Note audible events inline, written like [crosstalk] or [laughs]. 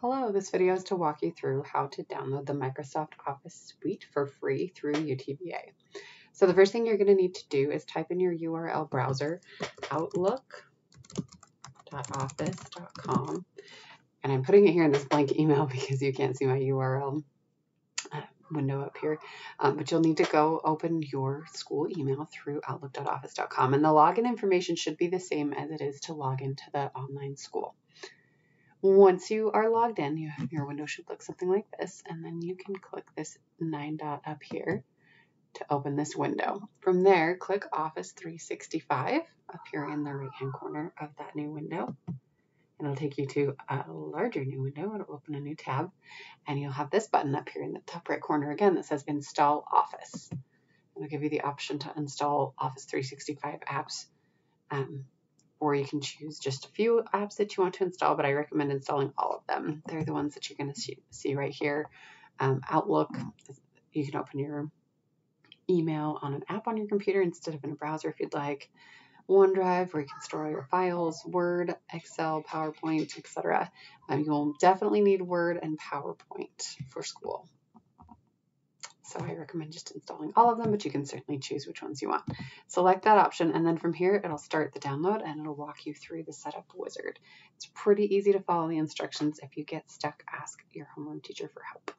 Hello, this video is to walk you through how to download the Microsoft Office Suite for free through UTVA. So the first thing you're going to need to do is type in your URL browser, outlook.office.com. And I'm putting it here in this blank email [laughs] because you can't see my URL uh, window up here. Um, but you'll need to go open your school email through outlook.office.com. And the login information should be the same as it is to log into the online school. Once you are logged in, you, your window should look something like this, and then you can click this nine dot up here to open this window. From there, click Office 365 up here in the right hand corner of that new window. It'll take you to a larger new window. It'll open a new tab, and you'll have this button up here in the top right corner again that says Install Office. It'll give you the option to install Office 365 apps. Um, or you can choose just a few apps that you want to install, but I recommend installing all of them. They're the ones that you're going to see, right here. Um, Outlook, you can open your email on an app on your computer instead of in a browser if you'd like. OneDrive, where you can store all your files, Word, Excel, PowerPoint, etc. Um, you'll definitely need Word and PowerPoint for school. So I recommend just installing all of them, but you can certainly choose which ones you want. Select that option, and then from here, it'll start the download and it'll walk you through the setup wizard. It's pretty easy to follow the instructions. If you get stuck, ask your homeroom teacher for help.